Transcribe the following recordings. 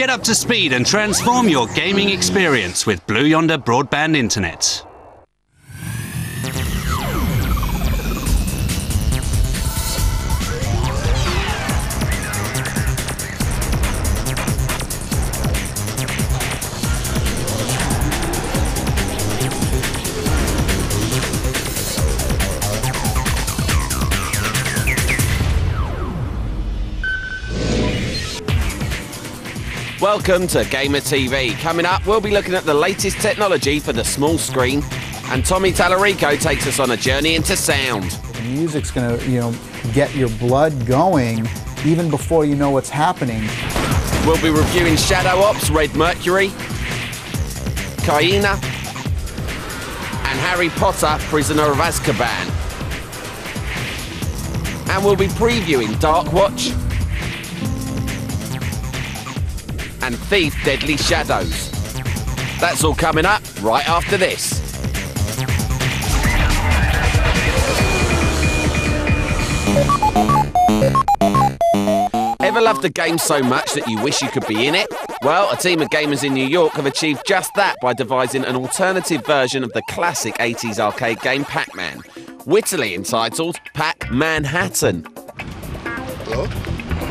Get up to speed and transform your gaming experience with Blue Yonder Broadband Internet. Welcome to Gamer TV. Coming up, we'll be looking at the latest technology for the small screen, and Tommy Tallarico takes us on a journey into sound. The music's gonna, you know, get your blood going even before you know what's happening. We'll be reviewing Shadow Ops, Red Mercury, Kaena, and Harry Potter, Prisoner of Azkaban. And we'll be previewing Darkwatch and Thief Deadly Shadows. That's all coming up right after this. Ever loved a game so much that you wish you could be in it? Well, a team of gamers in New York have achieved just that by devising an alternative version of the classic 80s arcade game Pac Man, wittily entitled Pac Manhattan.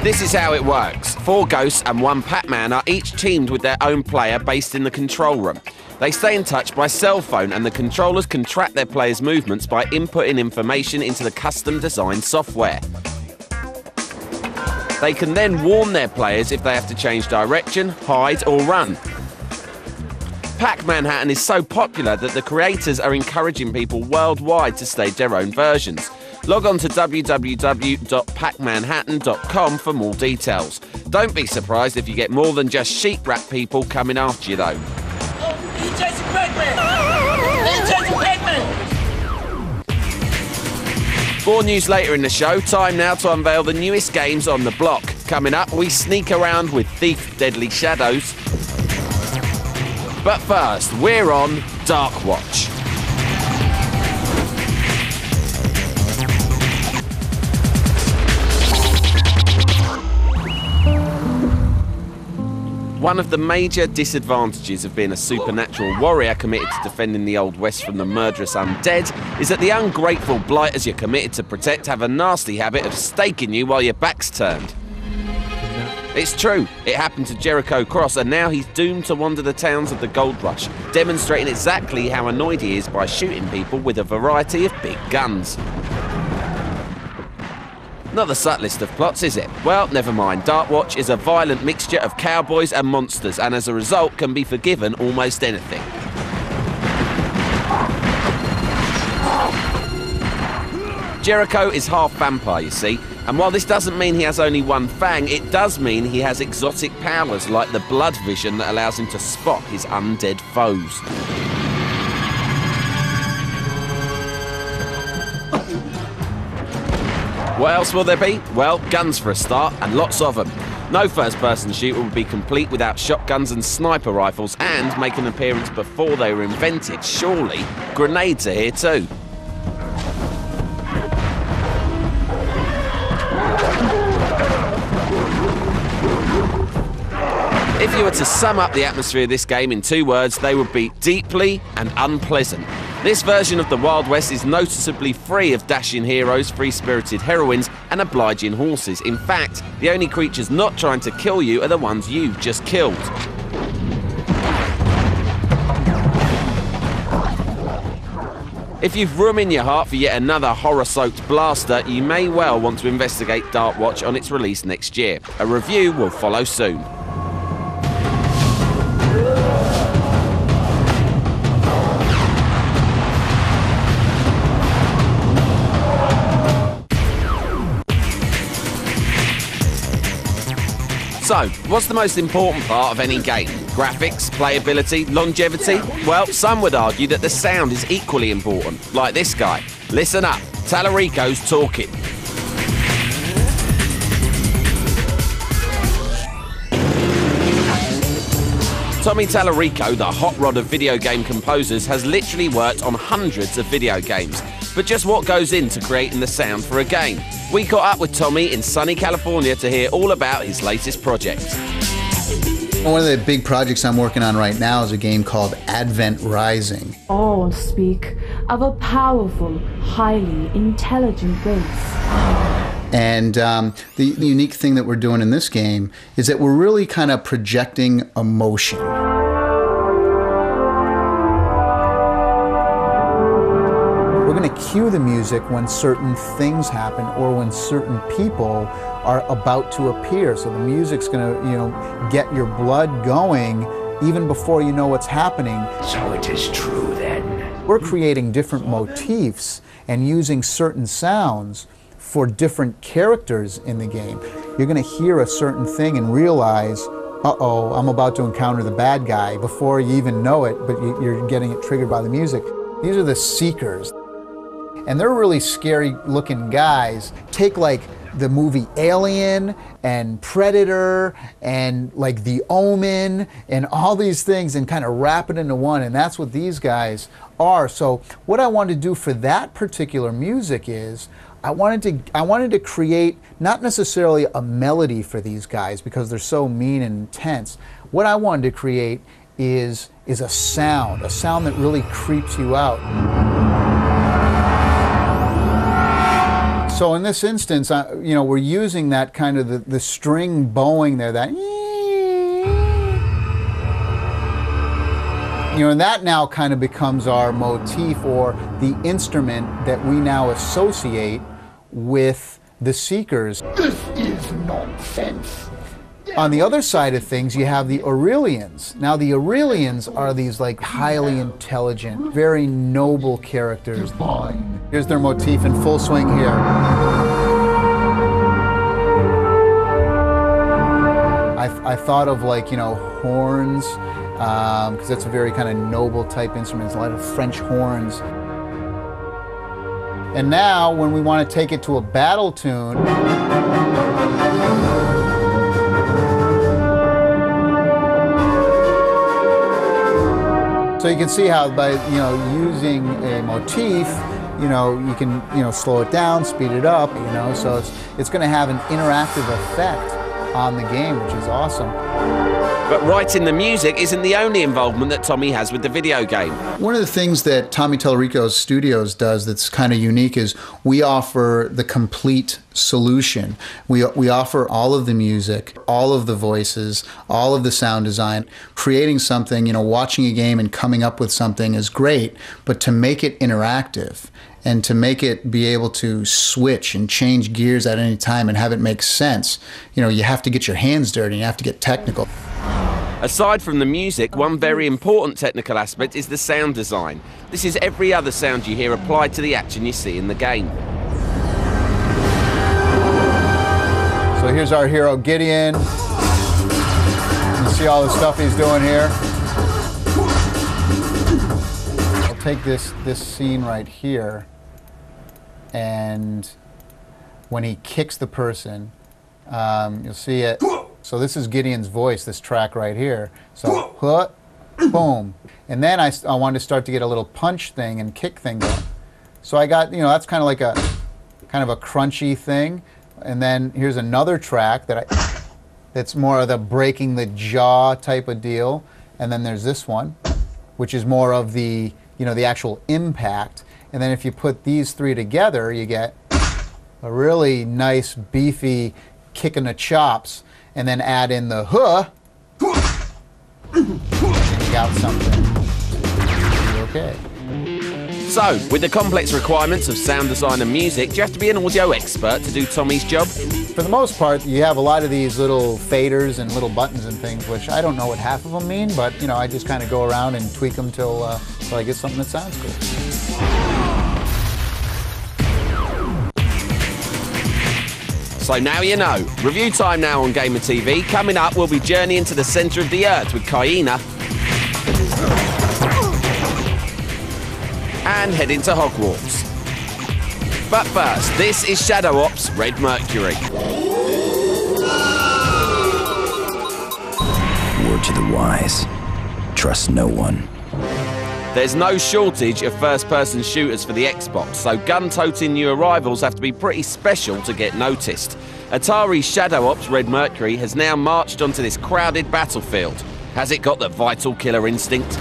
This is how it works. Four ghosts and one Pac-Man are each teamed with their own player based in the control room. They stay in touch by cell phone and the controllers can track their players' movements by inputting information into the custom designed software. They can then warn their players if they have to change direction, hide or run. Pac Manhattan is so popular that the creators are encouraging people worldwide to stage their own versions. Log on to www.pacmanhattan.com for more details. Don't be surprised if you get more than just sheep rat people coming after you, though. Oh! More news later in the show. Time now to unveil the newest games on the block. Coming up, we sneak around with Thief Deadly Shadows. But first, we're on Darkwatch. One of the major disadvantages of being a supernatural warrior committed to defending the Old West from the murderous undead is that the ungrateful blighters you're committed to protect have a nasty habit of staking you while your back's turned. It's true, it happened to Jericho Cross, and now he's doomed to wander the towns of the Gold Rush, demonstrating exactly how annoyed he is by shooting people with a variety of big guns. Not the subtlest of plots, is it? Well, never mind. Darkwatch is a violent mixture of cowboys and monsters, and as a result, can be forgiven almost anything. Jericho is half vampire, you see, and while this doesn't mean he has only one fang, it does mean he has exotic powers like the blood vision that allows him to spot his undead foes. What else will there be? Well, guns for a start, and lots of them. No first person shooter would be complete without shotguns and sniper rifles and make an appearance before they were invented. Surely, grenades are here too. If you were to sum up the atmosphere of this game in two words, they would be deeply and unpleasant. This version of the Wild West is noticeably free of dashing heroes, free spirited heroines, and obliging horses. In fact, the only creatures not trying to kill you are the ones you've just killed. If you've room in your heart for yet another horror soaked blaster, you may well want to investigate Darkwatch on its release next year. A review will follow soon. So, what's the most important part of any game? Graphics, playability, longevity? Well, some would argue that the sound is equally important, like this guy. Listen up, Tallarico's talking. Tommy Tallarico, the hot rod of video game composers, has literally worked on hundreds of video games. But just what goes into creating the sound for a game? We caught up with Tommy in sunny California to hear all about his latest project. One of the big projects I'm working on right now is a game called Advent Rising. All speak of a powerful, highly intelligent race. And um, the, the unique thing that we're doing in this game is that we're really kind of projecting emotion. Going to cue the music when certain things happen or when certain people are about to appear. So the music's going to, you know, get your blood going even before you know what's happening. So it is true then. We're creating different motifs and using certain sounds for different characters in the game. You're going to hear a certain thing and realize, uh oh, I'm about to encounter the bad guy before you even know it, but you- you're getting it triggered by the music. These are the Seekers. And they're really scary looking guys. Take like the movie Alien and Predator and like The Omen and all these things and kind of wrap it into one. And that's what these guys are. So what I wanted to do for that particular music is I wanted to I wanted to create not necessarily a melody for these guys because they're so mean and intense. What I wanted to create is is a sound, a sound that really creeps you out. So in this instance, you know, we're using that kind of the, the string bowing there, that you know, and that now kind of becomes our motif or the instrument that we now associate with the seekers. This is nonsense. On the other side of things, you have the Aurelians. Now, the Aurelians are these like highly intelligent, very noble characters. Here's their motif in full swing here. I, I thought of like, you know, horns, um, because that's a very kind of noble type instrument. A lot of French horns. And now, when we want to take it to a battle tune, So you can see how by you know using a motif, you know you can you know slow it down, speed it up, you know. So it's it's going to have an interactive effect on the game, which is awesome. But writing the music isn't the only involvement that Tommy has with the video game. One of the things that Tommy Tallarico Studios does that's kind of unique is we offer the complete solution. We, we offer all of the music, all of the voices, all of the sound design. Creating something, you know, watching a game and coming up with something is great, but to make it interactive and to make it be able to switch and change gears at any time and have it make sense, you know, you have to get your hands dirty, and you have to get technical. Aside from the music, one very important technical aspect is the sound design. This is every other sound you hear applied to the action you see in the game. So here's our hero Gideon. You see all the stuff he's doing here. I'll take this this scene right here, and when he kicks the person, um, you'll see it. So this is Gideon's voice. This track right here. So huh, boom, and then I, I wanted to start to get a little punch thing and kick thing going. So I got you know that's kind of like a kind of a crunchy thing. And then here's another track that I that's more of the breaking the jaw type of deal. And then there's this one, which is more of the you know the actual impact. And then if you put these three together, you get a really nice beefy kick in the chops, and then add in the huh. And you got something. Okay. So, with the complex requirements of sound design and music, do you have to be an audio expert to do Tommy's job? For the most part, you have a lot of these little faders and little buttons and things, which I don't know what half of them mean, but you know, I just kind of go around and tweak them till, uh, till I get something that sounds good. So now you know. Review time now on Gamer TV. Coming up, we'll be journeying to the centre of the earth with Kaena. And heading to Hogwarts. But first, this is Shadow Ops Red Mercury. Word to the wise trust no one. There's no shortage of first person shooters for the Xbox, so gun toting new arrivals have to be pretty special to get noticed. Atari's Shadow Ops Red Mercury has now marched onto this crowded battlefield. Has it got the vital killer instinct?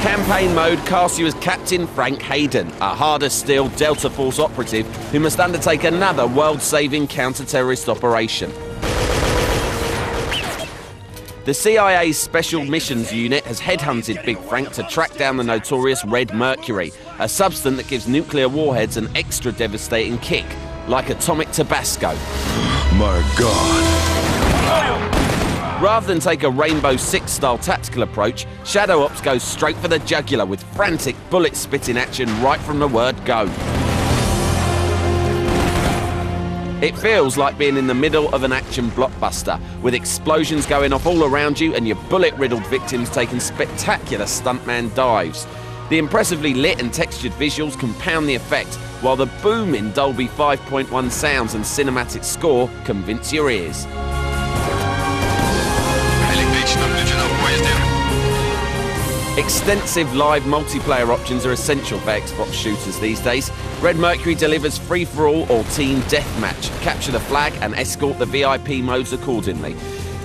Campaign mode casts you as Captain Frank Hayden, a harder still Delta Force operative who must undertake another world saving counter terrorist operation. The CIA's Special Missions Unit has headhunted Big Frank to track down the notorious Red Mercury, a substance that gives nuclear warheads an extra devastating kick, like atomic Tabasco. My god. Rather than take a Rainbow Six style tactical approach, Shadow Ops goes straight for the jugular with frantic bullet spitting action right from the word go. It feels like being in the middle of an action blockbuster, with explosions going off all around you and your bullet riddled victims taking spectacular stuntman dives. The impressively lit and textured visuals compound the effect, while the booming Dolby 5.1 sounds and cinematic score convince your ears. Extensive live multiplayer options are essential for Xbox shooters these days. Red Mercury delivers free for all or team deathmatch. Capture the flag and escort the VIP modes accordingly.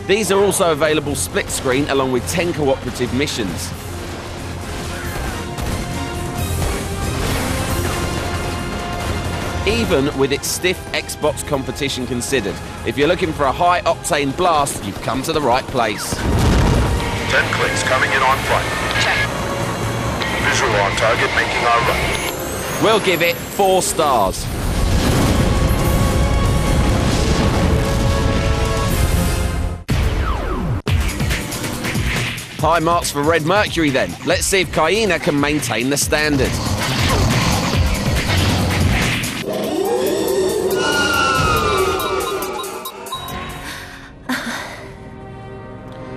These are also available split screen along with 10 cooperative missions. Even with its stiff Xbox competition considered, if you're looking for a high octane blast, you've come to the right place. Ten clicks coming in on front. On target making our run. We'll give it four stars. High marks for Red Mercury then. Let's see if Kaena can maintain the standard.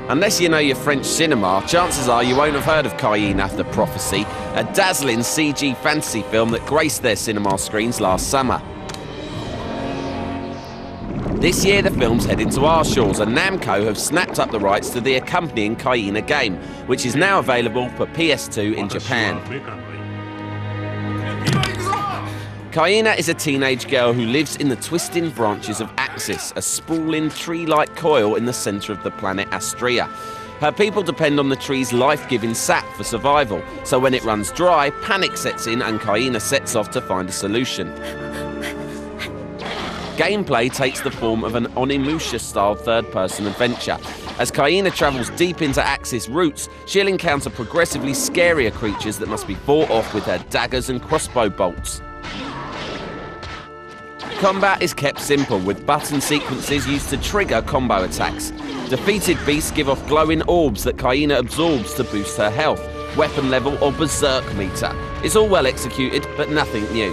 Unless you know your French cinema, chances are you won't have heard of Kaena the Prophecy, a dazzling CG fantasy film that graced their cinema screens last summer. This year, the film's heading to our shores, and Namco have snapped up the rights to the accompanying Kaena game, which is now available for PS2 in Japan. Kaena is a teenage girl who lives in the twisting branches of Axis, a sprawling tree-like coil in the centre of the planet Astria. Her people depend on the tree's life-giving sap for survival, so when it runs dry, panic sets in and Kaena sets off to find a solution. Gameplay takes the form of an Onimusha-style third-person adventure. As Kaena travels deep into Axis roots, she'll encounter progressively scarier creatures that must be fought off with her daggers and crossbow bolts. Combat is kept simple, with button sequences used to trigger combo attacks. Defeated beasts give off glowing orbs that Kaena absorbs to boost her health, weapon level or berserk meter. It's all well executed, but nothing new.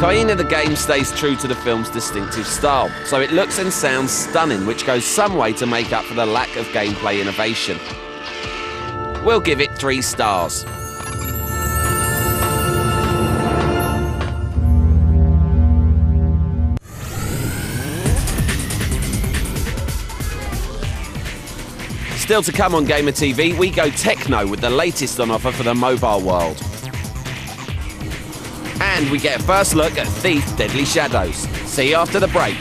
Kaena the game stays true to the film's distinctive style, so it looks and sounds stunning, which goes some way to make up for the lack of gameplay innovation. We'll give it three stars. Still to come on Gamer TV, we go techno with the latest on offer for the mobile world. And we get a first look at Thief Deadly Shadows. See you after the break.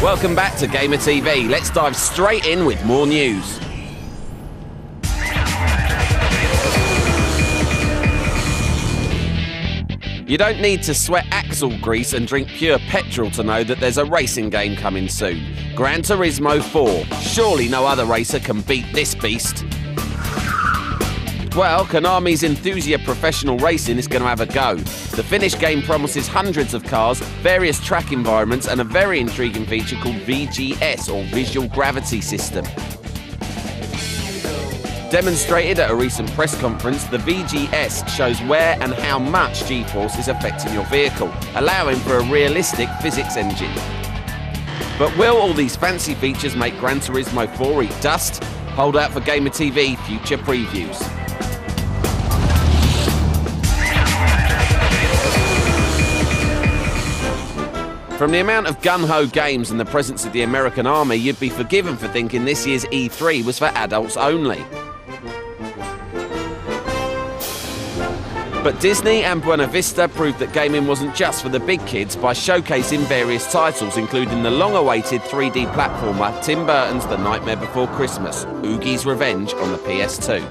Welcome back to Gamer TV. Let's dive straight in with more news. You don't need to sweat axle grease and drink pure petrol to know that there's a racing game coming soon. Gran Turismo 4. Surely no other racer can beat this beast. Well, Konami's Enthusia Professional Racing is going to have a go. The finished game promises hundreds of cars, various track environments, and a very intriguing feature called VGS, or Visual Gravity System. Demonstrated at a recent press conference, the VGS shows where and how much G-force is affecting your vehicle, allowing for a realistic physics engine. But will all these fancy features make Gran Turismo 4 eat dust? Hold out for Gamer TV future previews. From the amount of gun ho games and the presence of the American Army, you'd be forgiven for thinking this year's E3 was for adults only. But Disney and Buena Vista proved that gaming wasn't just for the big kids by showcasing various titles, including the long awaited 3D platformer Tim Burton's The Nightmare Before Christmas, Oogie's Revenge on the PS2.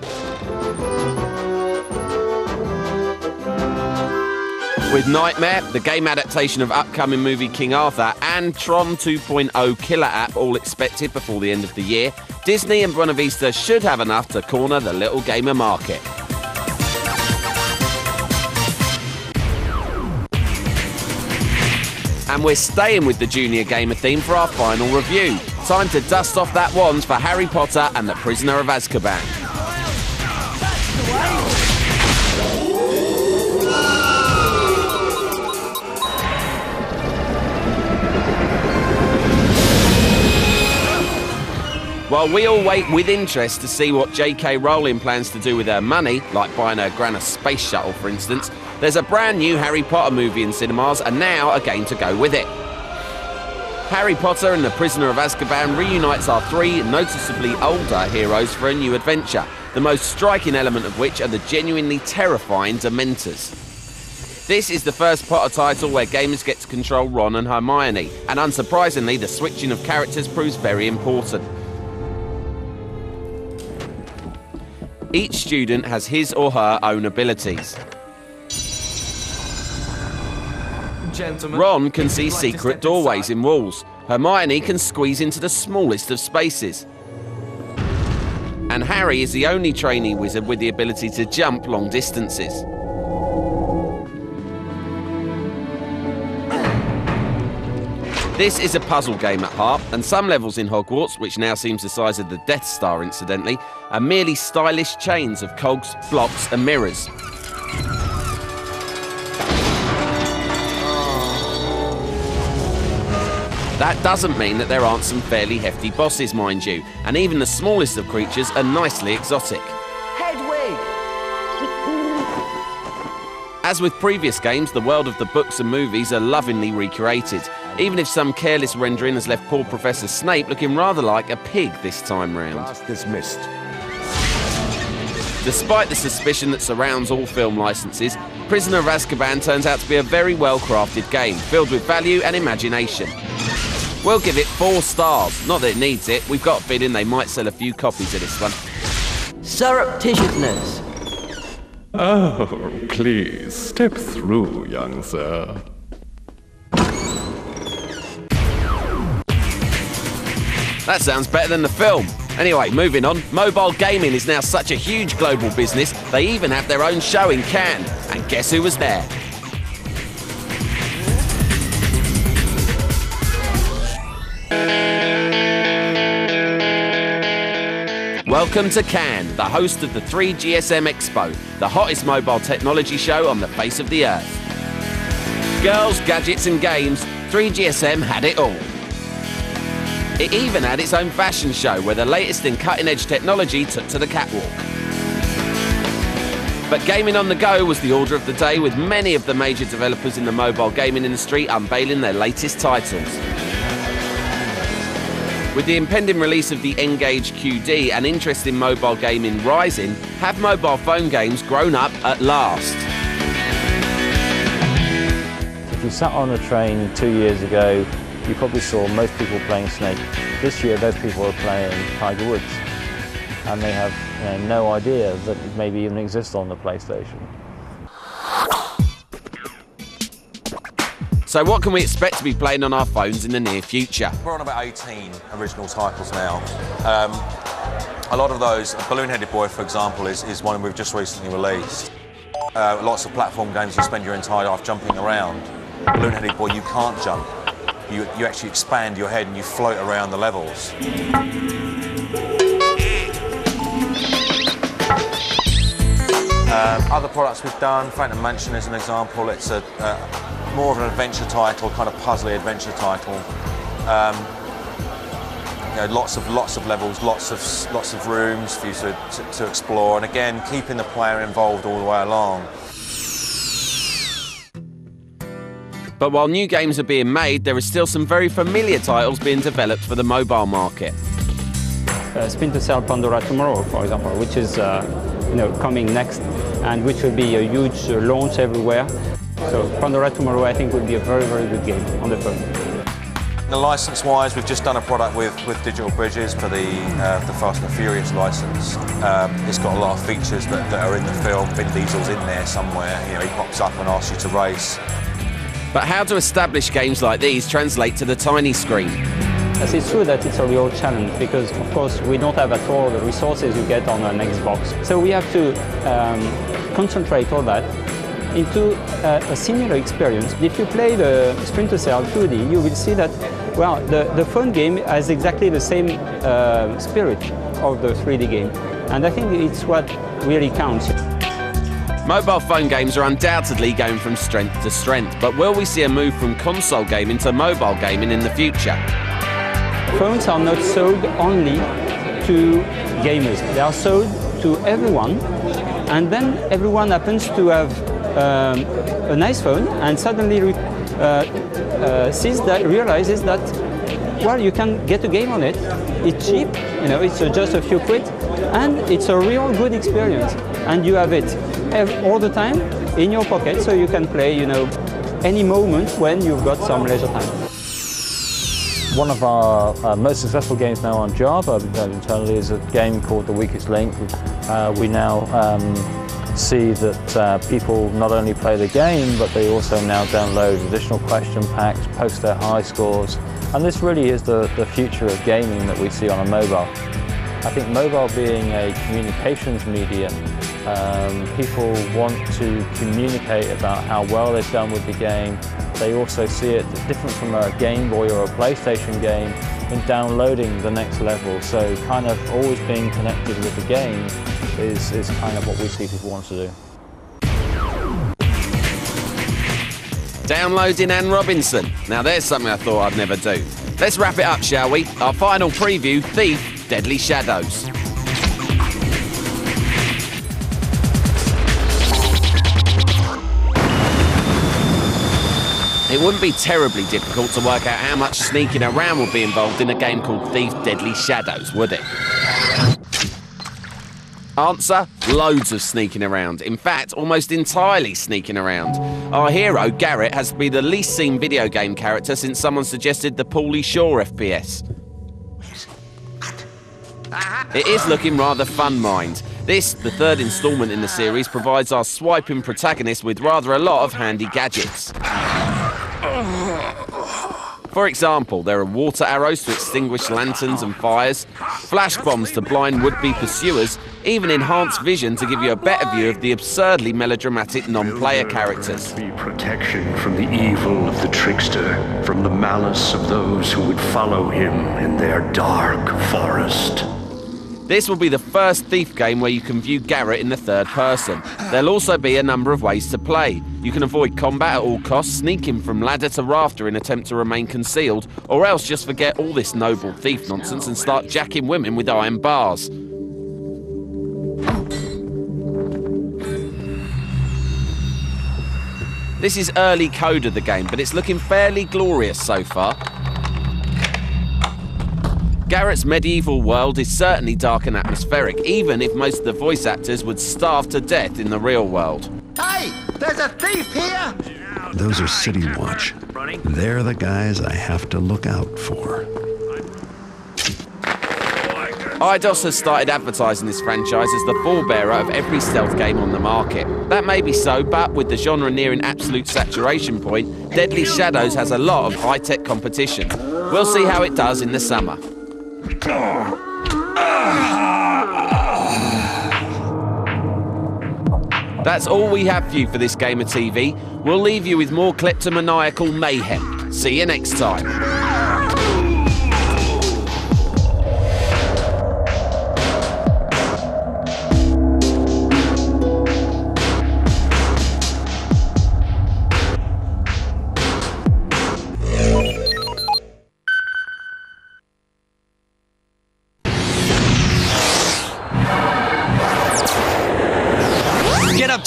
With Nightmare, the game adaptation of upcoming movie King Arthur, and Tron 2.0 killer app all expected before the end of the year, Disney and Buena Vista should have enough to corner the little gamer market. And we're staying with the Junior Gamer theme for our final review. Time to dust off that wand for Harry Potter and the Prisoner of Azkaban. While we all wait with interest to see what J.K. Rowling plans to do with her money, like buying her gran a space shuttle for instance, there's a brand new Harry Potter movie in cinemas and now a game to go with it. Harry Potter and the Prisoner of Azkaban reunites our three noticeably older heroes for a new adventure, the most striking element of which are the genuinely terrifying Dementors. This is the first Potter title where gamers get to control Ron and Hermione, and unsurprisingly, the switching of characters proves very important. Each student has his or her own abilities. Gentlemen, Ron can see like secret doorways in walls. Hermione can squeeze into the smallest of spaces. And Harry is the only trainee wizard with the ability to jump long distances. This is a puzzle game at heart, and some levels in Hogwarts, which now seems the size of the Death Star incidentally, are merely stylish chains of cogs, blocks, and mirrors. That doesn't mean that there aren't some fairly hefty bosses, mind you, and even the smallest of creatures are nicely exotic. Hedwig! As with previous games, the world of the books and movies are lovingly recreated, even if some careless rendering has left poor Professor Snape looking rather like a pig this time round. Class dismissed. Despite the suspicion that surrounds all film licenses, Prisoner of Azkaban turns out to be a very well crafted game, filled with value and imagination. We'll give it four stars. Not that it needs it, we've got a feeling they might sell a few copies of this one. Surreptitiousness. Oh, please, step through, young sir. That sounds better than the film. Anyway, moving on. Mobile gaming is now such a huge global business, they even have their own show in Cannes. And guess who was there? Welcome to Cannes, the host of the 3GSM Expo, the hottest mobile technology show on the face of the earth. Girls, gadgets, and games, 3GSM had it all. It even had its own fashion show where the latest in cutting edge technology took to the catwalk. But gaming on the go was the order of the day, with many of the major developers in the mobile gaming industry unveiling their latest titles. With the impending release of the N-Gage QD and interest in mobile gaming rising, have mobile phone games grown up at last? If you sat on a train two years ago, you probably saw most people playing Snake. This year, those people are playing Tiger Woods, and they have you know, no idea that it maybe even exists on the PlayStation. So, what can we expect to be playing on our phones in the near future? We're on about 18 original titles now. Um, a lot of those, Balloon Headed Boy, for example, is, is one we've just recently released. Uh, lots of platform games you spend your entire life jumping around. Balloon Headed Boy, you can't jump. You, you actually expand your head and you float around the levels. Um, other products we've done, Phantom Mansion is an example. It's a, uh, more of an adventure title, kind of puzzly adventure title. Um, you know, lots of lots of levels, lots of lots of rooms for you to, to, to explore, and again, keeping the player involved all the way along. But while new games are being made, there are still some very familiar titles being developed for the mobile market. Uh, Splinter Cell Pandora Tomorrow, for example, which is uh, you know coming next, and which will be a huge uh, launch everywhere. So Pandora Tomorrow, I think, will be a very very good game on the phone. The license-wise, we've just done a product with, with Digital Bridges for the uh, the Fast and the Furious license. Um, it's got a lot of features that, that are in the film. Vin Diesel's in there somewhere. You know, he pops up and asks you to race. But how do established games like these translate to the tiny screen? Yes, it's true that it's a real challenge because, of course, we don't have at all the resources you get on an Xbox. So we have to um, concentrate all that into a, a, similar experience. If you play the Splinter Cell 2D, you will see that, well, the, the phone game has exactly the same uh, spirit of the 3D game. And I think it's what really counts. Mobile phone games are undoubtedly going from strength to strength, but will we see a move from console gaming to mobile gaming in the future? Phones are not sold only to gamers, they are sold to everyone, and then everyone happens to have um, a nice phone and suddenly uh, uh, sees that, realizes that, well, you can get a game on it. It's cheap, you know, it's just a few quid, and it's a real good experience. And you have it all the time in your pocket, so you can play, you know, any moment when you've got some leisure time. One of our uh, most successful games now on Java internally is a game called The Weakest Link. Uh, we now um, see that uh, people not only play the game, but they also now download additional question packs, post their high scores, and this really is the, the future of gaming that we see on a mobile. I think mobile being a communications medium, um, people want to communicate about how well they've done with the game. They also see it different from a Game Boy or a PlayStation game in downloading the next level. So kind of always being connected with the game is, is kind of what we see people want to do. Downloading Anne Robinson. Now there's something I thought I'd never do. Let's wrap it up, shall we? Our final preview, Thief, Deadly Shadows. It wouldn't be terribly difficult to work out how much sneaking around would be involved in a game called Thief Deadly Shadows, would it? Answer loads of sneaking around. In fact, almost entirely sneaking around. Our hero, Garrett, has to be the least seen video game character since someone suggested the Pauly Shore FPS. It is looking rather fun, mind. This, the third instalment in the series, provides our swiping protagonist with rather a lot of handy gadgets. For example, there are water arrows to extinguish lanterns and fires, flash bombs to blind would-be pursuers, even enhanced vision to give you a better view of the absurdly melodramatic non-player characters. Be protection from the evil of the trickster, from the malice of those who would follow him in their dark forest. This will be the first Thief game where you can view Garrett in the third person. There'll also be a number of ways to play. You can avoid combat at all costs, sneaking from ladder to rafter in attempt to remain concealed, or else just forget all this noble thief nonsense and start jacking women with iron bars. This is early code of the game, but it's looking fairly glorious so far. Garrett's medieval world is certainly dark and atmospheric, even if most of the voice actors would starve to death in the real world. Hey, there's a thief here! Those are City Watch. They're the guys I have to look out for. Eidos has started advertising this franchise as the forebearer of every stealth game on the market. That may be so, but with the genre nearing absolute saturation point, Deadly Shadows has a lot of high-tech competition. We'll see how it does in the summer. That's all we have for you for this Gamer TV. We'll leave you with more kleptomaniacal mayhem. See you next time.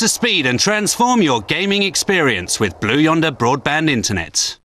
To speed and transform your gaming experience with Blue Yonder Broadband Internet.